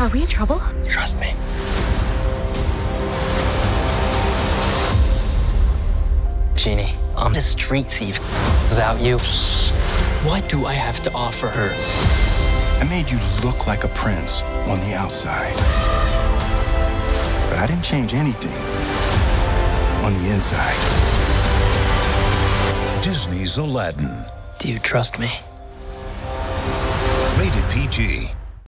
Are we in trouble? Trust me. Genie, I'm a street thief. Without you, what do I have to offer her? I made you look like a prince on the outside. But I didn't change anything on the inside. Disney's Aladdin. Do you trust me? Rated PG.